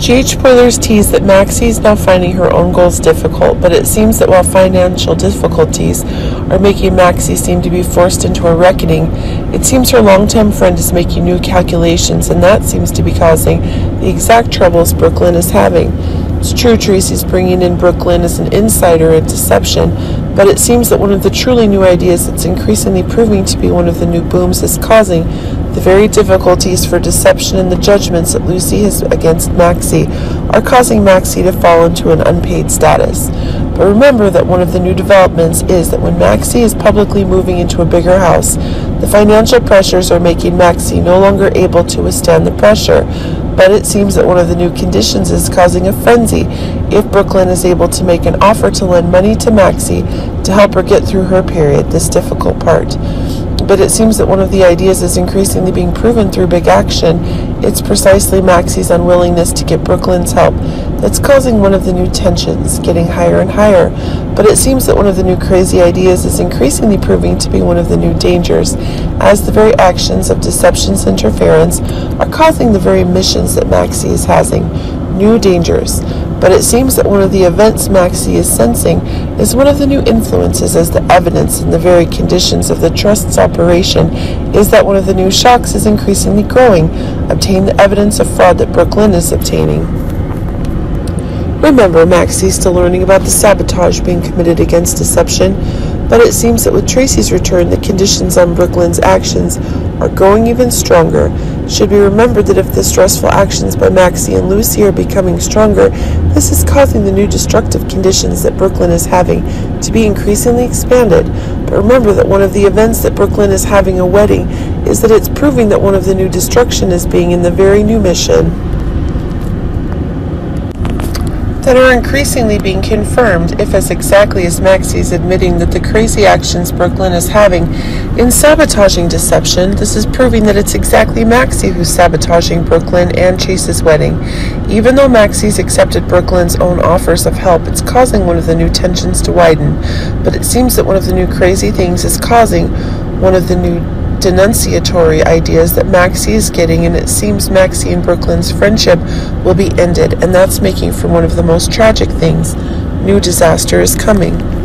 GH Spoilers tease that Maxie is now finding her own goals difficult, but it seems that while financial difficulties are making Maxie seem to be forced into a reckoning, it seems her long-term friend is making new calculations, and that seems to be causing the exact troubles Brook Lynn is having. It's true Tracy's bringing in Brook Lynn as an insider and deception, but it seems that one of the truly new ideas that's increasingly proving to be one of the new booms is causing the very difficulties for deception and the judgments that Lucy has against Maxie are causing Maxie to fall into an unpaid status. But remember that one of the new developments is that when Maxie is publicly moving into a bigger house, the financial pressures are making Maxie no longer able to withstand the pressure. But it seems that one of the new conditions is causing a frenzy if Brook Lynn is able to make an offer to lend money to Maxie to help her get through her period, this difficult part but it seems that one of the ideas is increasingly being proven through big action. It's precisely Maxie's unwillingness to get Brook Lynn's help that's causing one of the new tensions, getting higher and higher. But it seems that one of the new crazy ideas is increasingly proving to be one of the new dangers, as the very actions of deception's interference are causing the very missions that Maxie is having. New dangers but it seems that one of the events Maxie is sensing is one of the new influences as the evidence in the very conditions of the trust's operation is that one of the new shocks is increasingly growing, obtain the evidence of fraud that Brook Lynn is obtaining. Remember, Maxie's still learning about the sabotage being committed against deception, but it seems that with Tracy's return, the conditions on Brook Lynn's actions are growing even stronger. Should be remembered that if the stressful actions by Maxie and Lucy are becoming stronger, this is causing the new destructive conditions that Brook Lynn is having to be increasingly expanded. But remember that one of the events that Brook Lynn is having a wedding is that it's proving that one of the new destruction is being in the very new mission that are increasingly being confirmed, if as exactly as Maxie's admitting that the crazy actions Brook Lynn is having in sabotaging deception, this is proving that it's exactly Maxie who's sabotaging Brook Lynn and Chase's wedding. Even though Maxie's accepted Brook Lynn's own offers of help, it's causing one of the new tensions to widen. But it seems that one of the new crazy things is causing one of the new denunciatory ideas that Maxie is getting, and it seems Maxie and Brook Lynn's friendship will be ended, and that's making for one of the most tragic things. New disaster is coming.